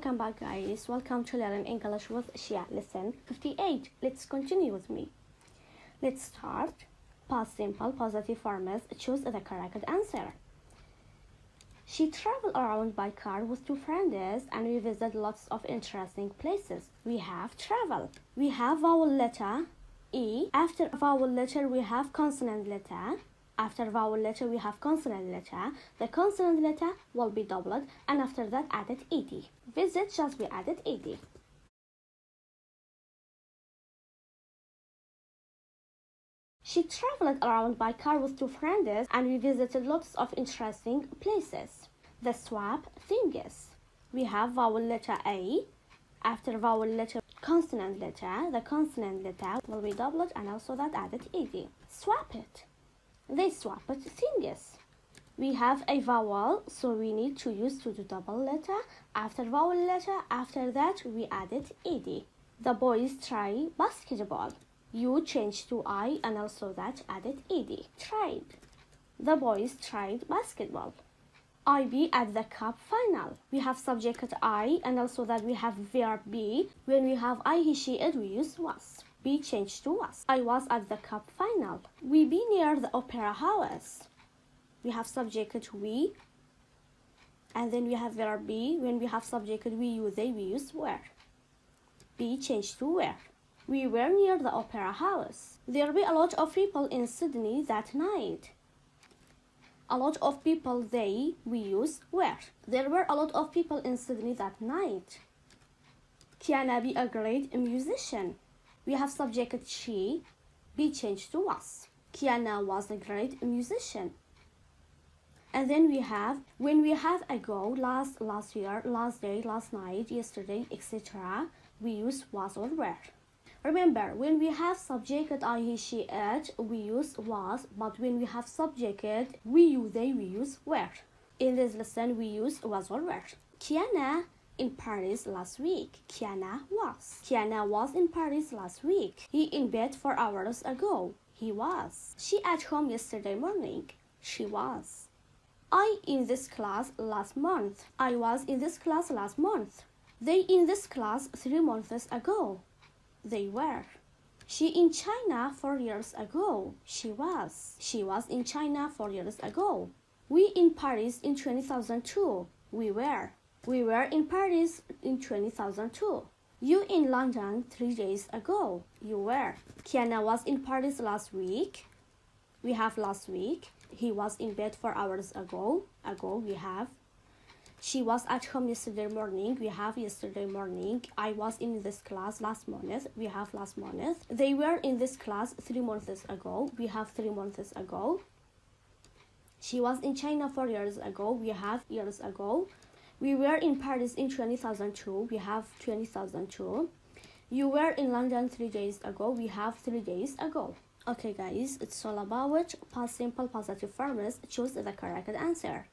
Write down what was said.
back guys. Welcome to Learn English with Shiaw. Lesson 58. Let's continue with me. Let's start. Past simple positive forms. Choose the correct answer. She traveled around by car with two friends and we visited lots of interesting places. We have travel. We have vowel letter E. After vowel letter we have consonant letter. After vowel letter, we have consonant letter. The consonant letter will be doubled, and after that, added ed. Visit just be added ed. She traveled around by car with two friends, and we visited lots of interesting places. The swap thing is, We have vowel letter A. After vowel letter, consonant letter. The consonant letter will be doubled, and also that added ed. Swap it they swapped things. We have a vowel, so we need to use to the double letter. After vowel letter, after that we added ed. The boys try basketball. You change to I and also that added ed. Tried. The boys tried basketball. I be at the cup final. We have subject I and also that we have verb be. When we have I, he, she, it, we use was be changed to was. I was at the cup final. We be near the opera house. We have subjected we. And then we have verb be. When we have subjected we, you, they, we use were. Be changed to where. We were near the opera house. There be a lot of people in Sydney that night. A lot of people they we use were. There were a lot of people in Sydney that night. Kiana be a great musician. We have subjected she be changed to was. Kiana was a great musician. And then we have when we have ago, last, last year, last day, last night, yesterday, etc. We use was or were. Remember, when we have subjected I, he, she, it, we use was, but when we have subjected we, you, they, we use were. In this lesson, we use was or were. Kiana in Paris last week. Kiana was. Kiana was in Paris last week. He in bed four hours ago. He was. She at home yesterday morning. She was. I in this class last month. I was in this class last month. They in this class three months ago. They were. She in China four years ago. She was. She was in China four years ago. We in Paris in 2002. We were. We were in Paris in 2002. You in London three days ago. You were. Kiana was in Paris last week. We have last week. He was in bed four hours ago. Ago we have. She was at home yesterday morning. We have yesterday morning. I was in this class last month. We have last month. They were in this class three months ago. We have three months ago. She was in China four years ago. We have years ago. We were in Paris in 2002. We have 2002. You were in London three days ago. We have three days ago. Okay, guys, it's all about which past simple positive forms. Choose the correct answer.